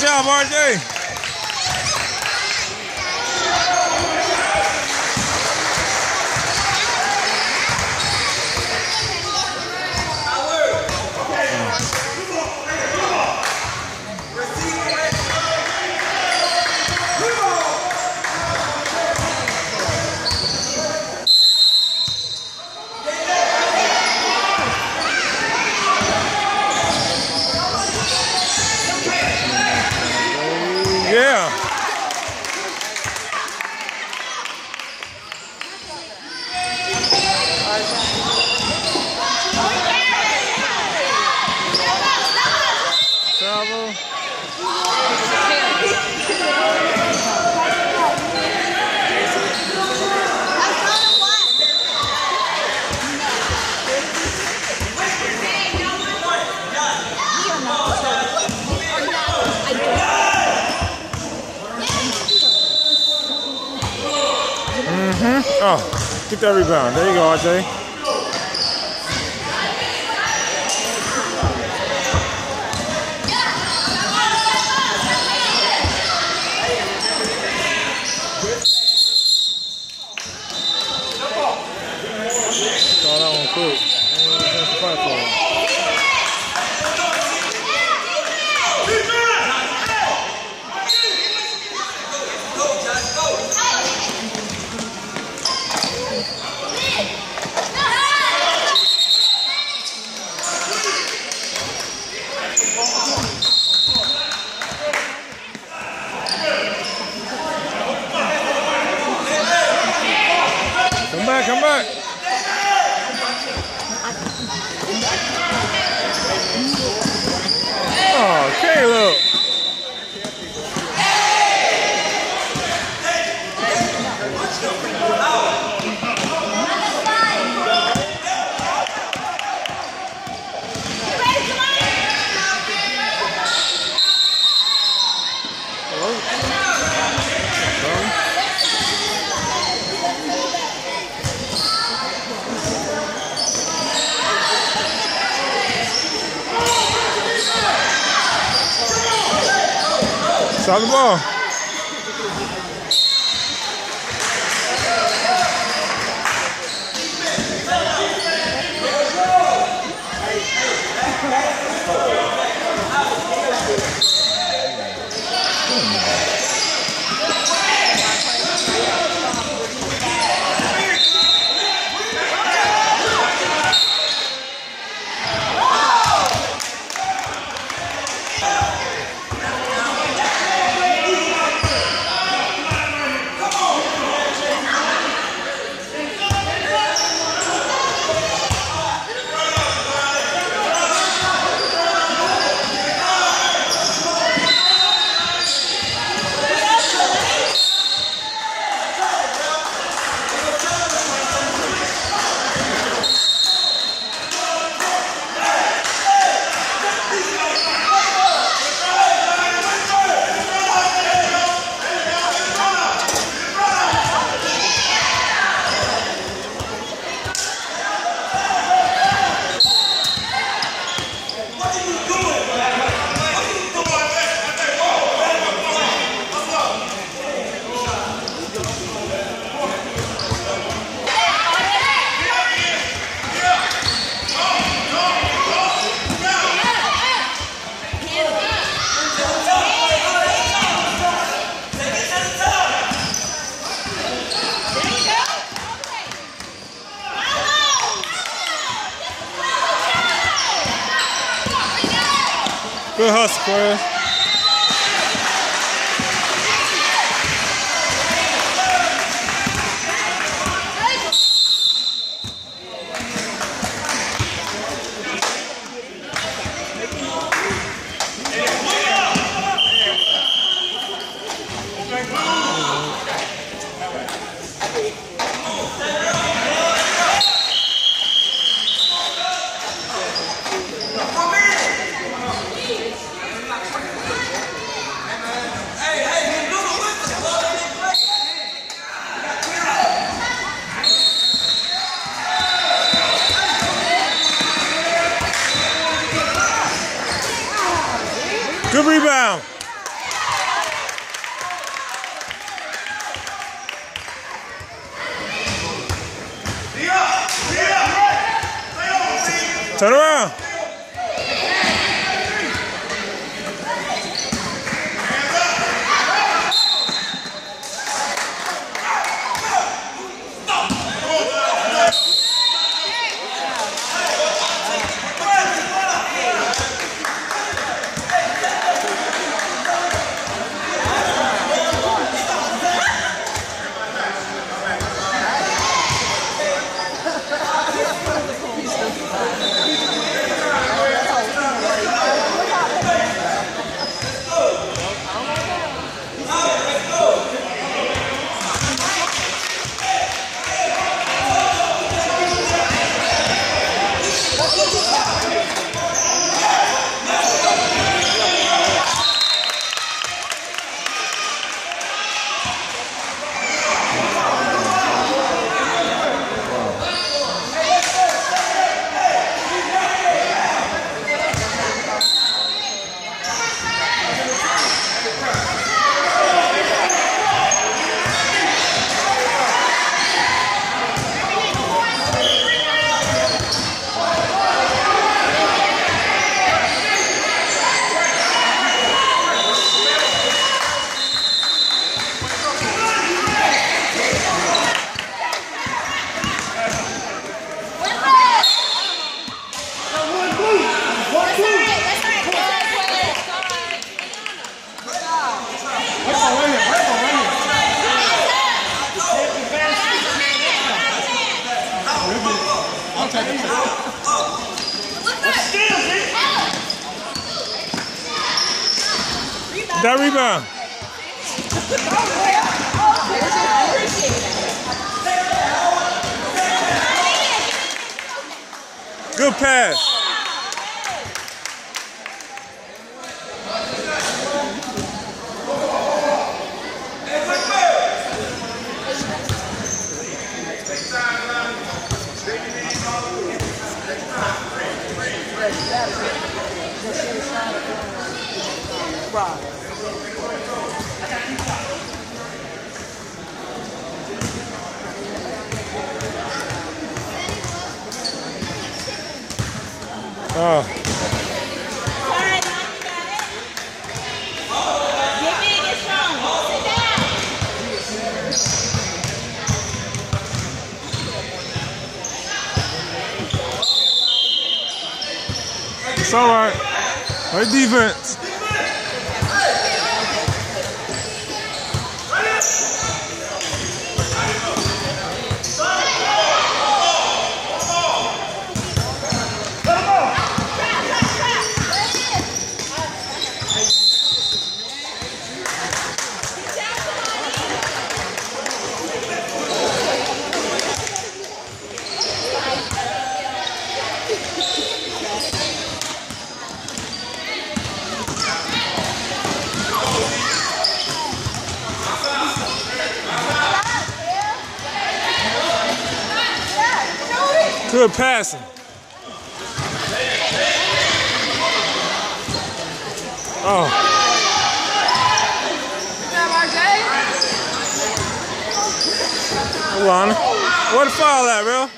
job, RJ. Yeah. Oh, get that rebound. There you go, RJ. salvó. The ball. Good hustle, Chris. Good rebound. Turn around. That rebound. Good pass. Down. it's all right. Great defense. Good passing. Oh, hold on. Where the foul at, bro?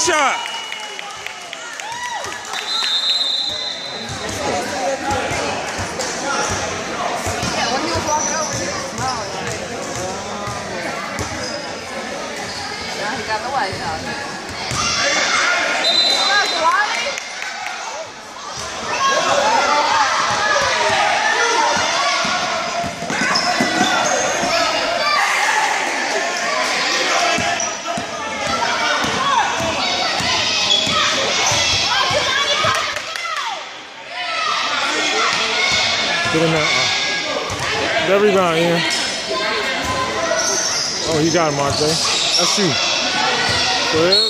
Shot. Get there. Uh, that rebound, Ian. Oh, he got him, Monte. That's you. Go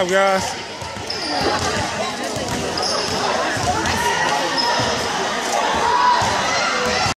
job, guys.